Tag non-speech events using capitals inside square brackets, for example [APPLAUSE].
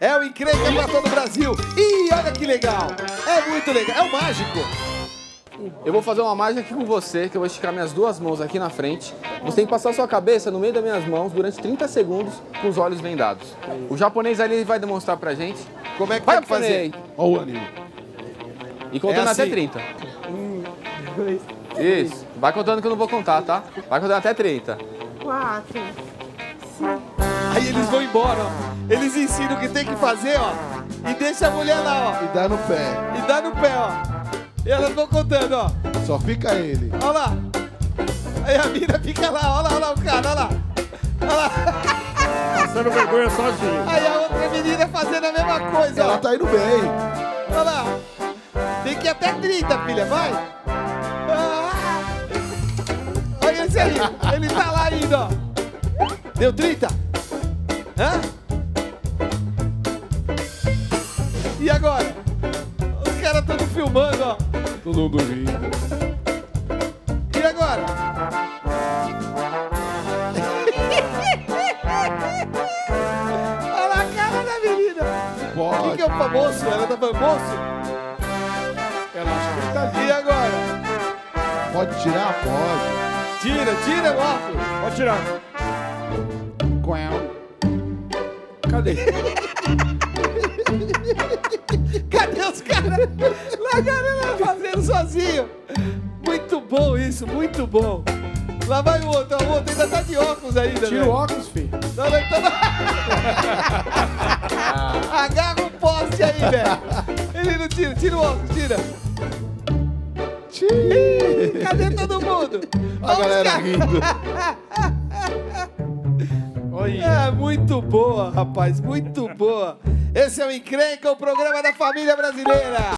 É o encrenca pra todo o Brasil. Ih, olha que legal. É muito legal. É o mágico. Eu vou fazer uma mágica aqui com você, que eu vou esticar minhas duas mãos aqui na frente. Você tem que passar sua cabeça no meio das minhas mãos durante 30 segundos com os olhos vendados. O japonês ali vai demonstrar pra gente. Como é que Vai tem que fazer? fazer. Olha o anil. E contando É assim. até 30. Isso. Vai contando que eu não vou contar, tá? Vai contando até 30. Quatro. Embora, ó. Eles ensinam o que tem que fazer, ó. E deixa a mulher lá, E dá no pé. ó. E dá no pé, ó. E elas vão contando, ó. Só fica ele. Olha lá. Aí a mina fica lá, olha lá, olha lá o cara, olha lá. Olha lá. Passando vergonha sozinho. Aí a outra menina fazendo a mesma coisa, Ela ó. tá indo bem. Olha lá. Tem que ir até 30, filha, vai. Ah. Olha esse aí. Ele tá lá ainda, ó. Deu 30? Hã? E agora? Os caras estão filmando, ó. Todo mundo rindo. E agora? Olha a cara da menina. O que, Pode. que é o famoso? Ela tá moço? Ela acha que ele tá ali. E agora? Pode tirar? Pode. Tira, tira o óculos. Pode tirar. Cadê? [LAUGHS] Cadê os caras? Largaram ela fazendo sozinho. Muito bom isso, muito bom. Lá vai o outro, o outro ainda tá de óculos ainda, Tira o óculos, filho. Não, não, então- Agarra o poste aí, velho. Ele não tira, tira o óculos, tira. Tira. Cadê todo mundo? A Olha os galera rindo. [LAUGHS] É muito boa, rapaz, muito boa. Esse é o Encrenca, o programa da família brasileira.